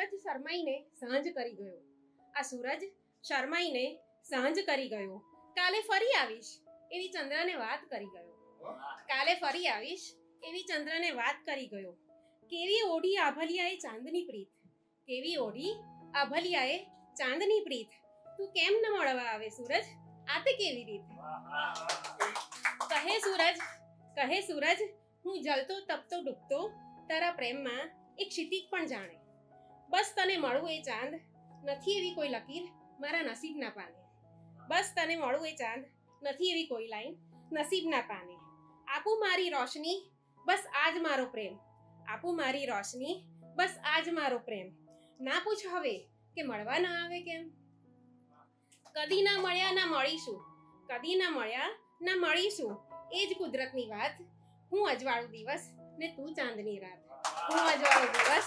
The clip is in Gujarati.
સૂરજ શરમાઈને સાંજ કરી ગયો. આ સૂરજ શરમાઈને સાંજ કરી ગયો. કાલે ફરી આવીશ, એવી ચંદ્રને વાત કરી ગયો. કાલે ફરી આવીશ, એવી ચંદ્રને વાત કરી ગયો. કેવી ઓઢી આભલિયાએ ચાંદની પ્રીત? કેવી ઓઢી આભલિયાએ ચાંદની પ્રીત? તું કેમ ન મળવા આવે સૂરજ? આ તે કેવી રીત? કહે સૂરજ કહે સૂરજ, હું જલતો તપતો ડૂબતો, તારા પ્રેમમાં એક ક્ષિતિજ પણ જાણે. બસ તને મળવું એ ચાંદ. નથી એવી કોઈ લકીર, મારા નસીબના પાને. બસ તને મળવું એ ચાંદ, નથી એવી કોઈ લાઈન, નસીબના પાને. આપું મારી રોશની, બસ આજ મારો પ્રેમ. આપું મારી રોશની, બસ આજ મારો પ્રેમ. ના પૂછ હવે કે મળવા ના આવે કેમ? કદી ના મળ્યા, ના મળીશું. કદી ના મળ્યા, ના મળીશું. એ જ કુદરતની વાત. હું અજવાળું દિવસ ને તું ચાંદની રાત. હું અજવાળું દિવસ